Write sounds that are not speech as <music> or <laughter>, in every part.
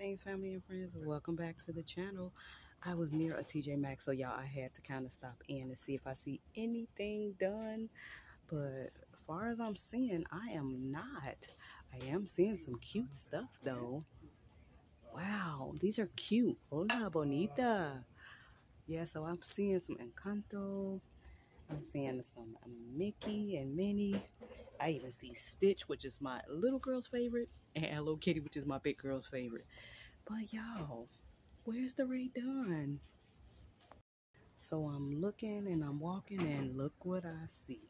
things, family and friends. Welcome back to the channel. I was near a TJ Maxx, so y'all, I had to kind of stop in and see if I see anything Dunn. But as far as I'm seeing, I am not. I am seeing some cute stuff, though. Wow, these are cute. Hola, bonita. Yeah, so I'm seeing some Encanto. I'm seeing some um, Mickey and Minnie. I even see Stitch, which is my little girl's favorite, and Hello Kitty, which is my big girl's favorite. But y'all, where's the Rae Dunn? So I'm looking and I'm walking, and look what I see.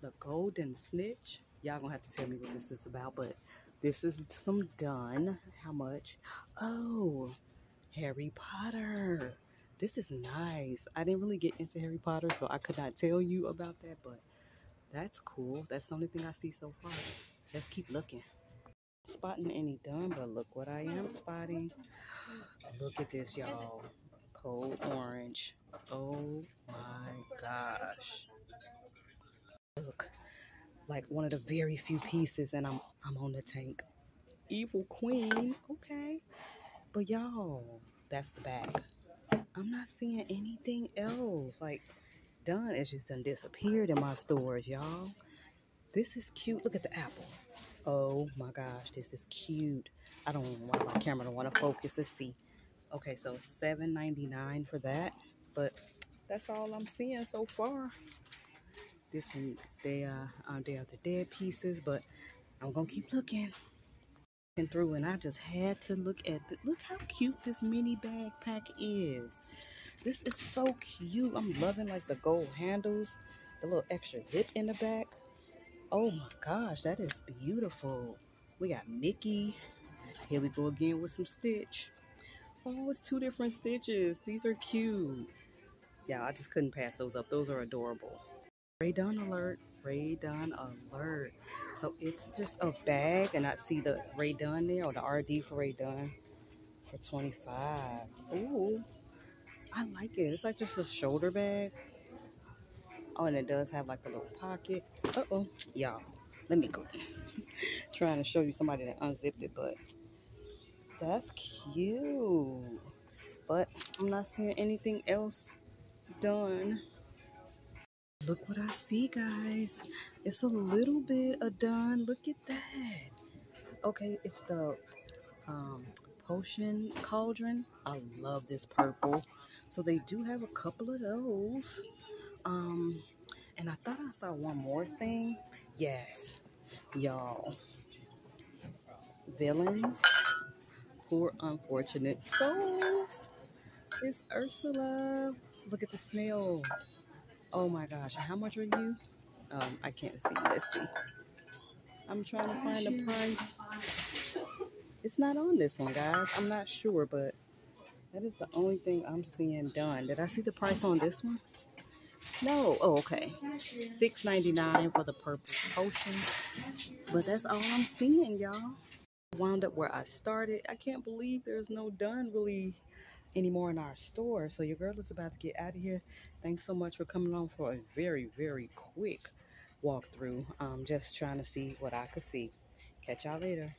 The Golden Snitch. Y'all gonna have to tell me what this is about, but this is some Dunn. How much? Oh, Harry Potter. This is nice. I didn't really get into Harry Potter, so I could not tell you about that, but that's cool. That's the only thing I see so far. Let's keep looking. Spotting any Dunn, but look what I am spotting. Look at this, y'all. Cold orange. Oh my gosh. Look, like one of the very few pieces, and I'm I'm on the tank. Evil Queen. Okay. But y'all, that's the bag. I'm not seeing anything else. Like Dunn. It's just done disappeared in my stores, y'all. This is cute. Look at the apple. Oh my gosh, this is cute. I don't why my camera don't want to focus. Let's see. Okay, so $7.99 for that. But that's all I'm seeing so far. This and they are uh, they are the dead pieces, but I'm gonna keep looking through and I just had to look at the, look how cute this mini backpack is. This is so cute. I'm loving like the gold handles, the little extra zip in the back. Oh my gosh, that is beautiful. We got Mickey. Here we go again with some Stitch. Oh, it's two different stitches. These are cute. Yeah, I just couldn't pass those up. Those are adorable. Rae Dunn alert. Rae Dunn alert. So it's just a bag, and I see the Rae Dunn there, or the RD for Rae Dunn for 25 Ooh, I like it. It's like just a shoulder bag. Oh, and it does have like a little pocket. Uh-oh. Y'all, let me go. <laughs> Trying to show you somebody that unzipped it, but that's cute. But I'm not seeing anything else Dunn. Look what I see, guys. It's a little bit of Dunn. Look at that. Okay, it's the um, potion cauldron. I love this purple. So they do have a couple of those. Um, and I thought I saw one more thing. Yes, y'all. Villains for unfortunate souls. It's Ursula. Look at the snail. Oh my gosh. How much are you? Um, I can't see. Let's see. I'm trying to find the price. It's not on this one, guys. I'm not sure, but that is the only thing I'm seeing Dunn. Did I see the price on this one? No. Oh, okay. Six ninety nine for the purple potion. But that's all I'm seeing, y'all. Wound up where I started. I can't believe there's no Dunn really anymore in our store. So your girl is about to get out of here. Thanks so much for coming on for a very, very quick walkthrough. Um, just trying to see what I could see. Catch y'all later.